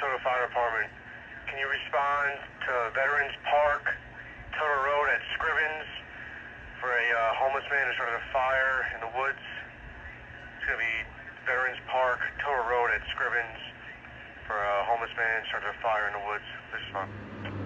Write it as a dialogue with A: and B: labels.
A: Totowa Fire Department. Can you respond to Veterans Park, Turtle Road at Scrivens for a uh, homeless man who started a fire in the woods? It's going to be Veterans Park, Turtle Road at Scrivens for a homeless man who started a fire in the woods. This is fun.